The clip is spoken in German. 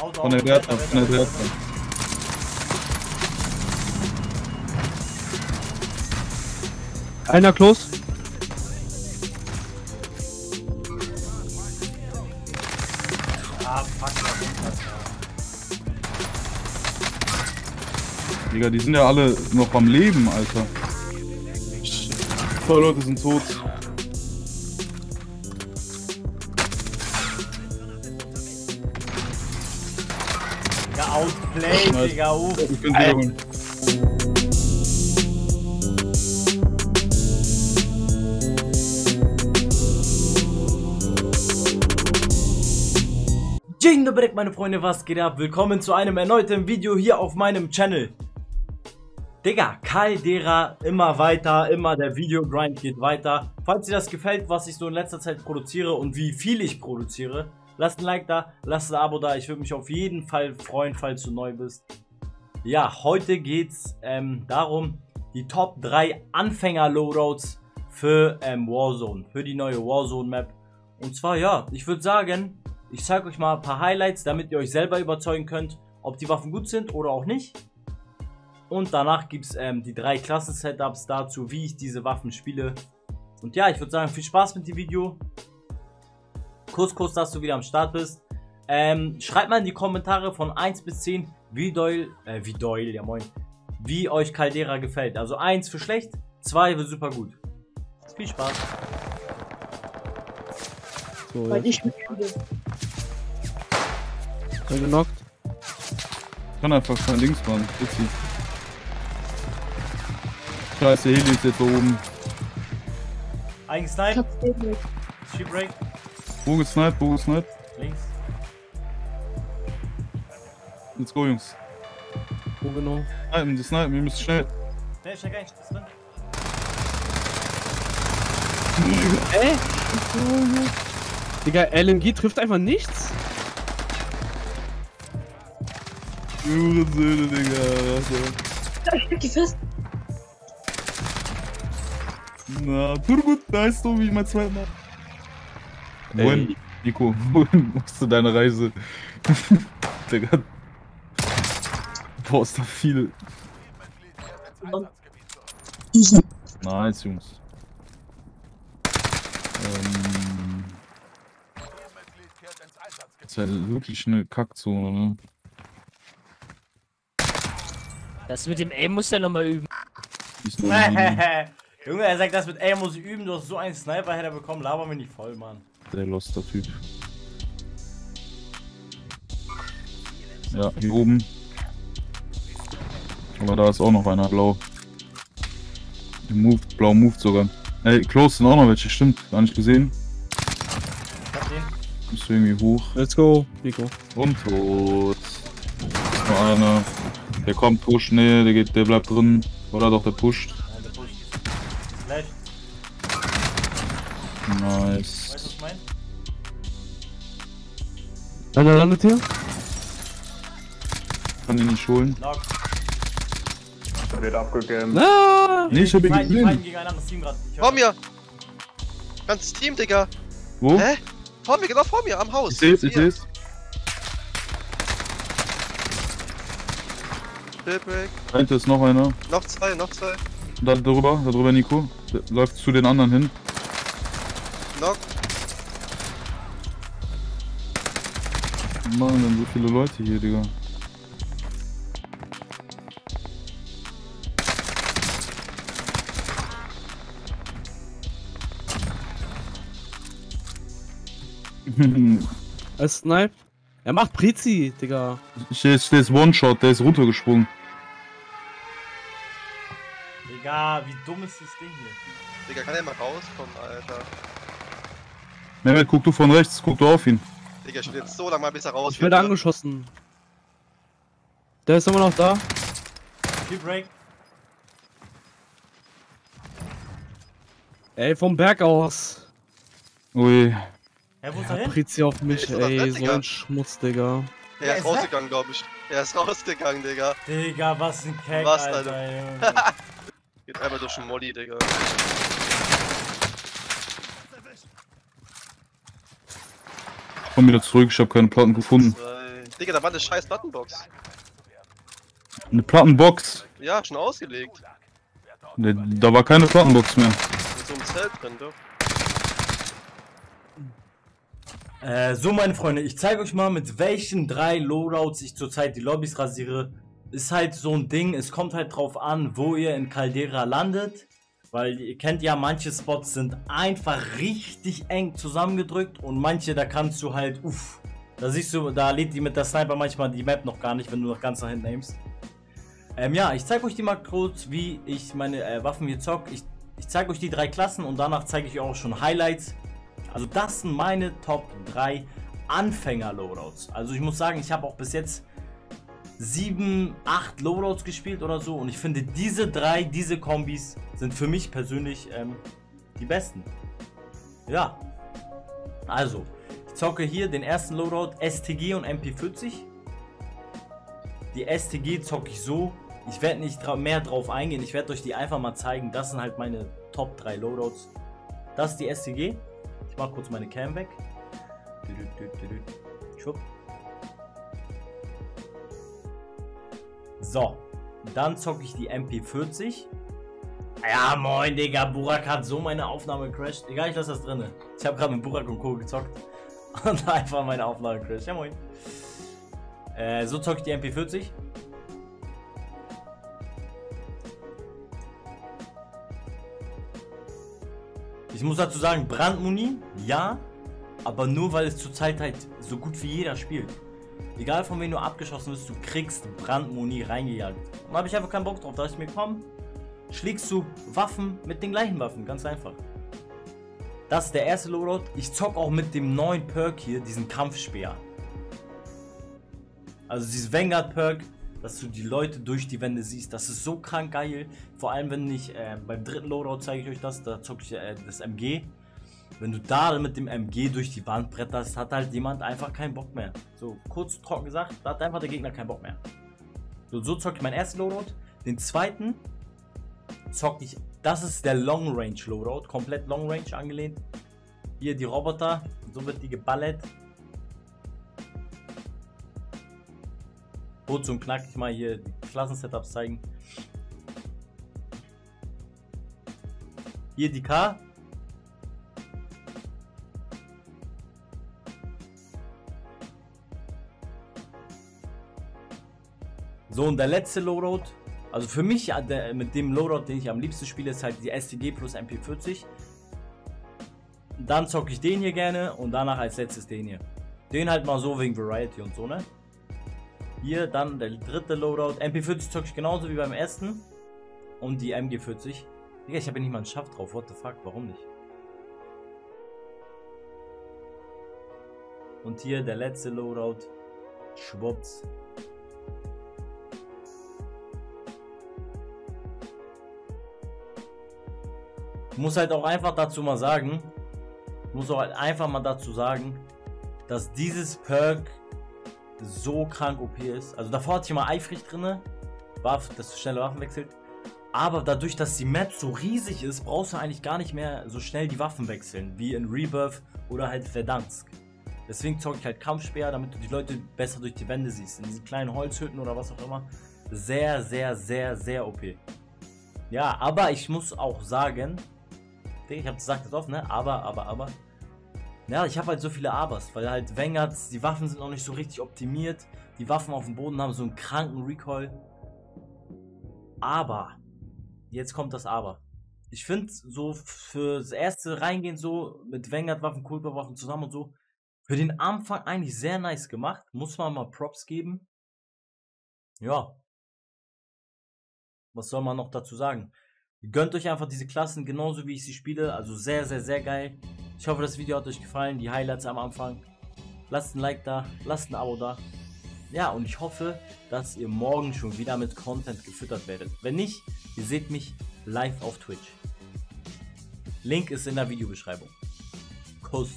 Auto, Von der Wetter, von der. Wetter. Einer close. Ah, fuck. Digga, die sind ja alle noch am Leben, Alter. Zwei Leute sind tot. Nice. Digga, uff. Ich bin wiederholen. Dzień dobry, meine Freunde, was geht ab? Willkommen zu einem erneuten Video hier auf meinem Channel. Digga, Caldera, immer weiter, immer der Videogrind geht weiter. Falls dir das gefällt, was ich so in letzter Zeit produziere und wie viel ich produziere, lasst ein Like da, lasst ein Abo da. Ich würde mich auf jeden Fall freuen, falls du neu bist. Ja, heute geht's ähm, darum, die Top 3 Anfänger-Loadouts für ähm, Warzone, für die neue Warzone-Map. Und zwar, ja, ich würde sagen, ich zeige euch mal ein paar Highlights, damit ihr euch selber überzeugen könnt, ob die Waffen gut sind oder auch nicht. Und danach gibt es ähm, die drei Klassen-Setups dazu, wie ich diese Waffen spiele. Und ja, ich würde sagen, viel Spaß mit dem Video. Kuss, Kuss, dass du wieder am Start bist. Ähm, schreibt mal in die Kommentare von 1 bis 10, wie doll, äh, wie doll, ja moin, wie euch Caldera gefällt. Also 1 für schlecht, 2 für super gut. Viel Spaß. So, Weil ich mitspiele. Einer genockt. Kann einfach kein Links machen. Witzig. Scheiße, Heli ist jetzt da oben. Eigen Snipe, 10 mit. Sheep Break, Bogen snipe, Bogen snipe. links. Let's go, Jungs. Wo genau? Snipen, die snipen, wir müssen schnell. Der steck ein, ist drin. Ey! Digga, LMG trifft einfach nichts. Söhne, Digga. Ja, ich steck die fest. Na, Turgut, da ist du wie mein zweiter Ey. Wohin, Nico, wohin machst du deine Reise? Digga. Boah, ist da viel. Nice, Jungs. Ähm. Das ist ja wirklich eine Kackzone, ne? Das mit dem Aim muss er nochmal üben. Junge, er sagt das mit, ey, muss ich üben, du hast so einen Sniper-Header bekommen, laber mir nicht voll, Mann. Sehr loster Typ. Ja, hier oben. Aber da ist auch noch einer blau. Der moved, blau moved sogar. Ey, close sind auch noch welche, stimmt. Gar nicht gesehen. Ich hab den. Ist irgendwie hoch. Let's go, Nico. Und tot. Noch einer. Der kommt push, nee, der geht, der bleibt drin. Oder doch, pusht. Der pusht. Weißt du, Nice. was ich mein? Einer landet hier. Kann ihn nicht holen. Knock. Wird abgegeben. Na! Nee, ich hab ihn gesehen. gegen ein anderes Team gerade. Vor mir! Ganzes Team, Digga! Wo? Hä? Vor mir, genau vor mir, am Haus! Ich seh's, ich seh's. Stillbreak. Dahinter ist noch einer. Noch zwei, noch zwei. Da drüber, da drüber Nico. Der läuft zu den anderen hin. Knock. Mann, dann so viele Leute hier, Digga. Er snipe. Er macht Prizi, Digga. Hier ist, der ist One-Shot, der ist runtergesprungen. Digga, wie dumm ist das Ding hier? Digga, kann der mal rauskommen, Alter? Mehmet, guck du von rechts, guck du auf ihn. Digga, ich will jetzt so lange mal bis er raus Ich werde angeschossen. Der ist immer noch da. Keep break. Ey, vom Berg aus. Ui. Hä, wo ist er hin? Auf mich, ey. Red, So Digga. ein Schmutz, Digga. Er ist ist rausgegangen, glaube ich. Er ist rausgegangen, Digga. Digga, was ein Keck, Was, Alter. Junge. Geht einfach durch den Molly, Digga. Komm wieder zurück, ich habe keine Platten gefunden. Zwei. Digga, da war eine scheiß Plattenbox. Eine Plattenbox. Ja, schon ausgelegt. Ne, Da war keine Plattenbox mehr. Mit so einem Zelt drin, doch. Äh, so meine Freunde, ich zeige euch mal, mit welchen drei Loadouts ich zurzeit die Lobbys rasiere. Ist halt so ein Ding, es kommt halt drauf an, wo ihr in Caldera landet. Weil ihr kennt ja, manche Spots sind einfach richtig eng zusammengedrückt und manche, da kannst du halt, uff. Da siehst du, da lädt die mit der Sniper manchmal die Map noch gar nicht, wenn du noch ganz nach hinten aimst. Ähm, ja, ich zeige euch die mal kurz, wie ich meine äh, Waffen hier zock. Ich, ich zeige euch die drei Klassen und danach zeige ich euch auch schon Highlights. Also das sind meine Top 3 Anfänger-Loadouts. Also ich muss sagen, ich habe auch bis jetzt 7, 8 Loadouts gespielt oder so. Und ich finde, diese drei, diese Kombis sind für mich persönlich ähm, die besten. Ja. Also, ich zocke hier den ersten Loadout STG und MP40. Die STG zocke ich so. Ich werde nicht mehr drauf eingehen. Ich werde euch die einfach mal zeigen. Das sind halt meine Top 3 Loadouts. Das ist die STG. Ich mache kurz meine Cam weg. Schwupp. So, dann zocke ich die MP40. Ja, moin, Digga. Burak hat so meine Aufnahme crashed. Egal, ich lasse das drinne. Ich habe gerade mit Burak und Co. gezockt. Und einfach meine Aufnahme crashed. Ja, moin. Äh, so zocke ich die MP40. Ich muss dazu sagen, Brandmuni, ja, aber nur weil es zurzeit halt so gut wie jeder spielt. Egal von wem du abgeschossen wirst, du kriegst Brandmuni reingejagt. Und da habe ich einfach keinen Bock drauf. Da ich mir, komm, schlägst du Waffen mit den gleichen Waffen, ganz einfach. Das ist der erste Loadout. Ich zock auch mit dem neuen Perk hier, diesen Kampfspeer. Also dieses Vanguard Perk, dass du die Leute durch die Wände siehst, das ist so krank geil. Vor allem wenn ich, äh, beim dritten Loadout zeige ich euch das, da zocke ich äh, das MG. Wenn du da mit dem MG durch die Wand bretterst, hat halt jemand einfach keinen Bock mehr. So kurz trocken gesagt, da hat einfach der Gegner keinen Bock mehr. So, so zocke ich meinen ersten Loadout. Den zweiten zocke ich, das ist der Long Range Loadout, komplett Long Range angelehnt. Hier die Roboter, so wird die geballert. Kurz und knackig mal hier die Klassensetups zeigen. Hier die K. So, und der letzte Loadout. Also für mich, der, mit dem Loadout, den ich am liebsten spiele, ist halt die STG plus MP40. Dann zocke ich den hier gerne und danach als letztes den hier. Den halt mal so wegen Variety und so, ne? Hier dann der dritte Loadout. MP40 zocke ich genauso wie beim ersten. Und die MG40. Digga, ich habe ja nicht mal einen Schaft drauf. What the fuck? Warum nicht? Und hier der letzte Loadout. Schwupps. Muss halt auch einfach dazu mal sagen, muss auch halt einfach mal dazu sagen, dass dieses Perk so krank OP ist. Also davor hatte ich mal eifrig drinne, war, dass du schnelle Waffen wechselt. Aber dadurch, dass die Map so riesig ist, brauchst du eigentlich gar nicht mehr so schnell die Waffen wechseln, wie in Rebirth oder halt Verdansk. Deswegen zocke ich halt Kampfspeer, damit du die Leute besser durch die Wände siehst. In diesen kleinen Holzhütten oder was auch immer. Sehr, sehr, sehr, sehr OP. Ja, aber ich muss auch sagen, ich habe gesagt das oft, ne? Aber, aber, aber. Ja, ich habe halt so viele Abers, weil halt Wengerts, die Waffen sind noch nicht so richtig optimiert. Die Waffen auf dem Boden haben so einen kranken Recoil. Aber, jetzt kommt das Aber. Ich finde so fürs erste Reingehen so mit Wengert-Waffen, Kulpa-Waffen zusammen und so, für den Anfang eigentlich sehr nice gemacht. Muss man mal Props geben. Ja. Was soll man noch dazu sagen? Gönnt euch einfach diese Klassen genauso wie ich sie spiele. Also sehr, sehr, sehr geil. Ich hoffe, das Video hat euch gefallen. Die Highlights am Anfang. Lasst ein Like da, lasst ein Abo da. Ja, und ich hoffe, dass ihr morgen schon wieder mit Content gefüttert werdet. Wenn nicht, ihr seht mich live auf Twitch. Link ist in der Videobeschreibung. Kuss.